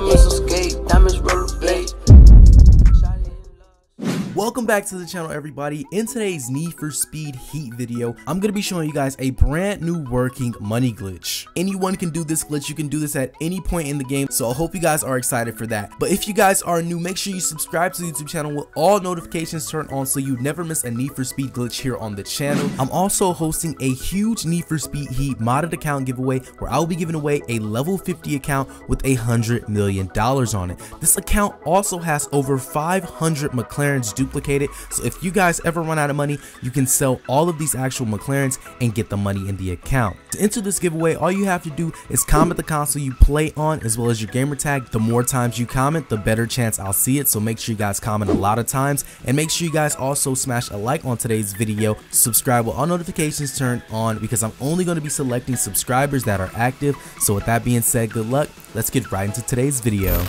dame esos back to the channel everybody. In today's Need for Speed Heat video, I'm going to be showing you guys a brand new working money glitch. Anyone can do this glitch, you can do this at any point in the game, so I hope you guys are excited for that. But if you guys are new, make sure you subscribe to the YouTube channel with all notifications turned on so you never miss a Need for Speed glitch here on the channel. I'm also hosting a huge Need for Speed Heat modded account giveaway where I'll be giving away a level 50 account with a hundred million dollars on it. This account also has over 500 McLarens due duplicated. So if you guys ever run out of money, you can sell all of these actual McLarens and get the money in the account. To enter this giveaway, all you have to do is comment the console you play on as well as your gamer tag. The more times you comment, the better chance I'll see it. So make sure you guys comment a lot of times and make sure you guys also smash a like on today's video. Subscribe with all notifications turned on because I'm only going to be selecting subscribers that are active. So with that being said, good luck. Let's get right into today's video.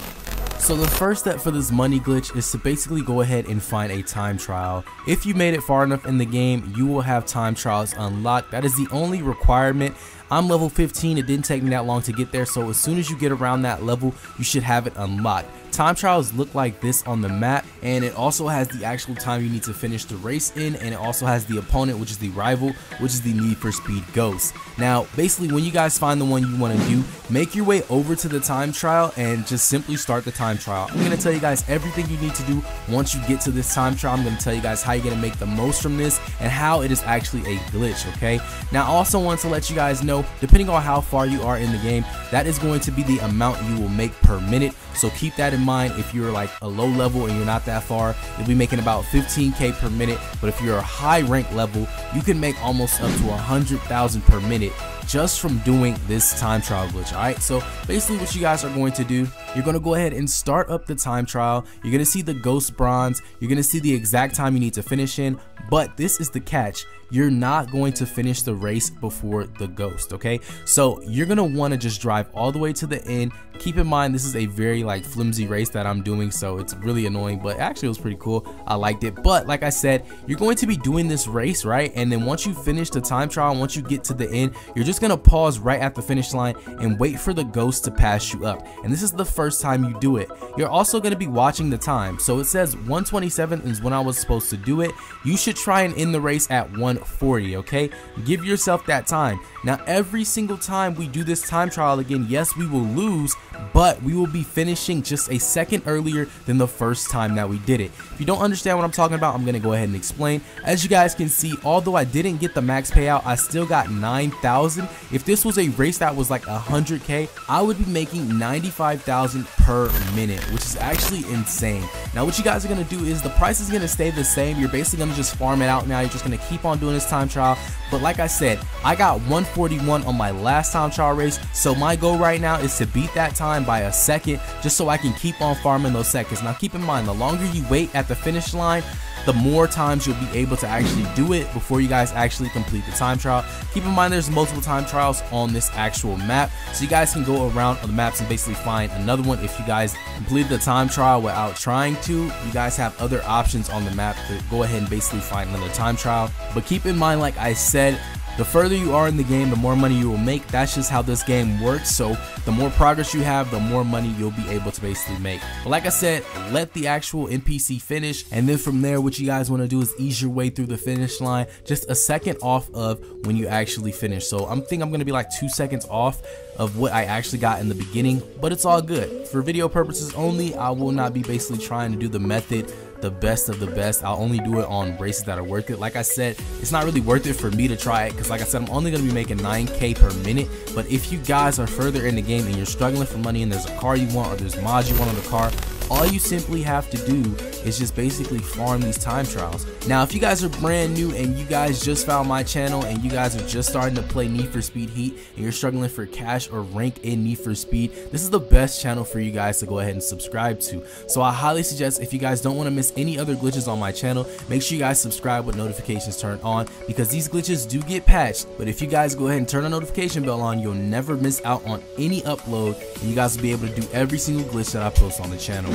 So the first step for this money glitch is to basically go ahead and find a time trial. If you made it far enough in the game, you will have time trials unlocked. That is the only requirement. I'm level 15, it didn't take me that long to get there, so as soon as you get around that level, you should have it unlocked. Time trials look like this on the map and it also has the actual time you need to finish the race in and it also has the opponent which is the rival which is the Need for Speed Ghost. Now basically when you guys find the one you want to do make your way over to the time trial and just simply start the time trial. I'm going to tell you guys everything you need to do once you get to this time trial. I'm going to tell you guys how you're going to make the most from this and how it is actually a glitch okay. Now I also want to let you guys know depending on how far you are in the game that is going to be the amount you will make per minute so keep that in mind if you're like a low level and you're not that far, you'll be making about 15k per minute. But if you're a high rank level, you can make almost up to 100,000 per minute just from doing this time trial glitch all right? So basically what you guys are going to do you're going to go ahead and start up the time trial. You're going to see the ghost bronze. You're going to see the exact time you need to finish in. But this is the catch. You're not going to finish the race before the ghost okay? So you're gonna want to just drive all the way to the end. Keep in mind this is a very like flimsy race that I'm doing so it's really annoying but actually it was pretty cool. I liked it. But like I said you're going to be doing this race right? And then once you finish the time trial once you get to the end you're just gonna pause right at the finish line and wait for the ghost to pass you up. And this is the first time you do it. You're also to be watching the time. So it says 127 is when I was supposed to do it. You should try and end the race at 1 40 okay? Give yourself that time. Now every single time we do this time trial again yes we will lose but we will be finishing just a second earlier than the first time that we did it. If you don't understand what I'm talking about I'm gonna go ahead and explain. As you guys can see although I didn't get the max payout I still got 9,000 if this was a race that was like 100k I would be making 95,000 per minute which is actually insane. Now what you guys are gonna do is the price is gonna stay the same. You're basically gonna just farm it out now. You're just gonna keep on doing this time trial. But like I said I got 141 on my last time trial race. So my goal right now is to beat that time by a second just so I can keep on farming those seconds. Now keep in mind the longer you wait at the finish line the more times you'll be able to actually do it before you guys actually complete the time trial. Keep in mind there's multiple time trials on this actual map, so you guys can go around on the maps and basically find another one if you guys completed the time trial without trying to. You guys have other options on the map to go ahead and basically find another time trial. But keep in mind, like I said, the further you are in the game, the more money you will make. That's just how this game works. So the more progress you have, the more money you'll be able to basically make. But like I said, let the actual NPC finish. And then from there, what you guys want to do is ease your way through the finish line just a second off of when you actually finish. So I'm think I'm going to be like two seconds off of what I actually got in the beginning, but it's all good. For video purposes only, I will not be basically trying to do the method the best of the best. I'll only do it on races that are worth it. Like I said, it's not really worth it for me to try it because like I said, I'm only going to be making 9k per minute. But if you guys are further in the game and you're struggling for money and there's a car you want or there's mods you want on the car, all you simply have to do is just basically farm these time trials. Now, if you guys are brand new and you guys just found my channel and you guys are just starting to play Need for Speed Heat and you're struggling for cash or rank in Need for Speed, this is the best channel for you guys to go ahead and subscribe to. So I highly suggest if you guys don't want to miss any other glitches on my channel, make sure you guys subscribe with notifications turned on because these glitches do get patched. But if you guys go ahead and turn the notification bell on, you'll never miss out on any upload and you guys will be able to do every single glitch that I post on the channel.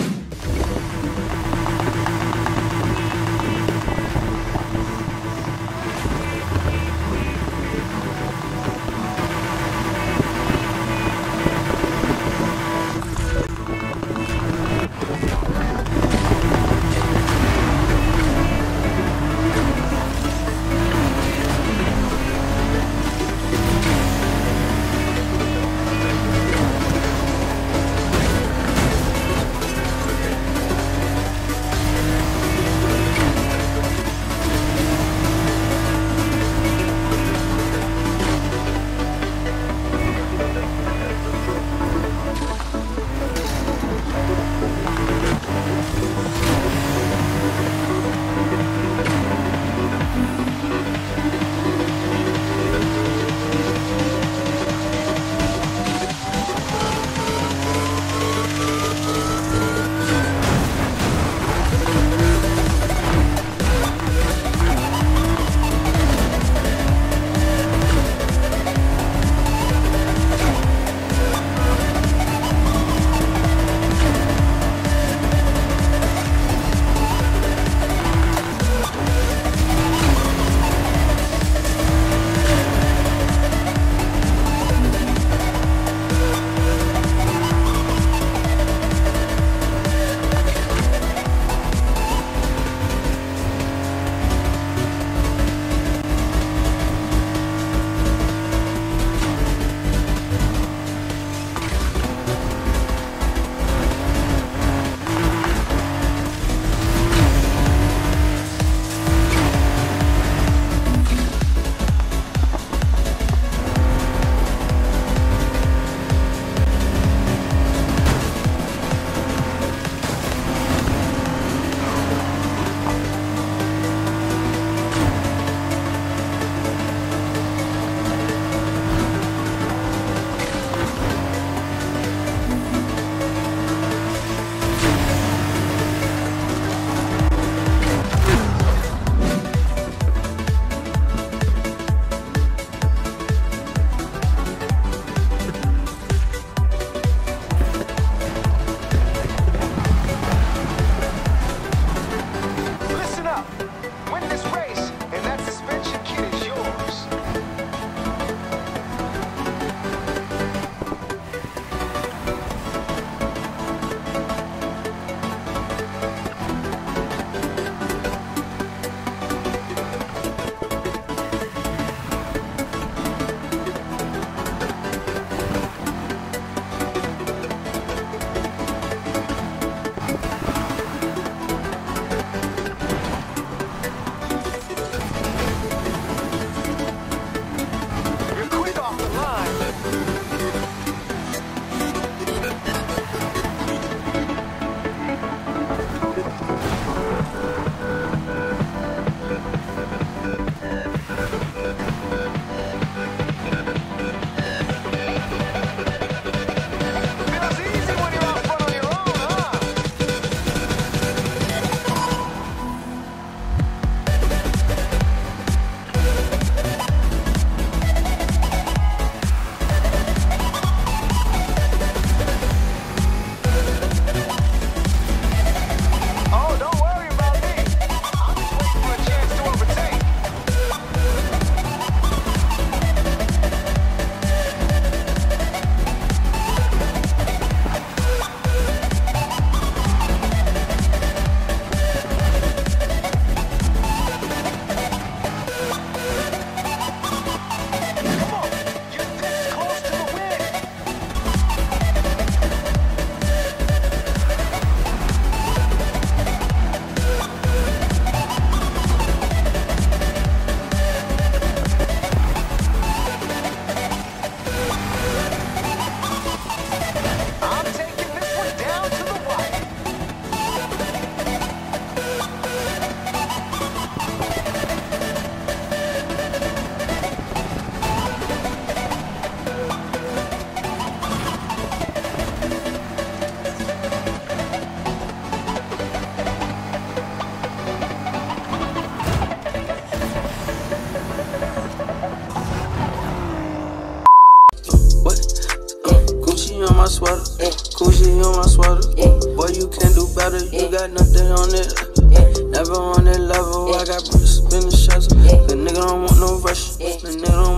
Sweater. Gucci on my sweater. Boy, you can do better. You got nothing on it. Never on that level. I got bricks in the shelter. The nigga don't want no rush. The nigga don't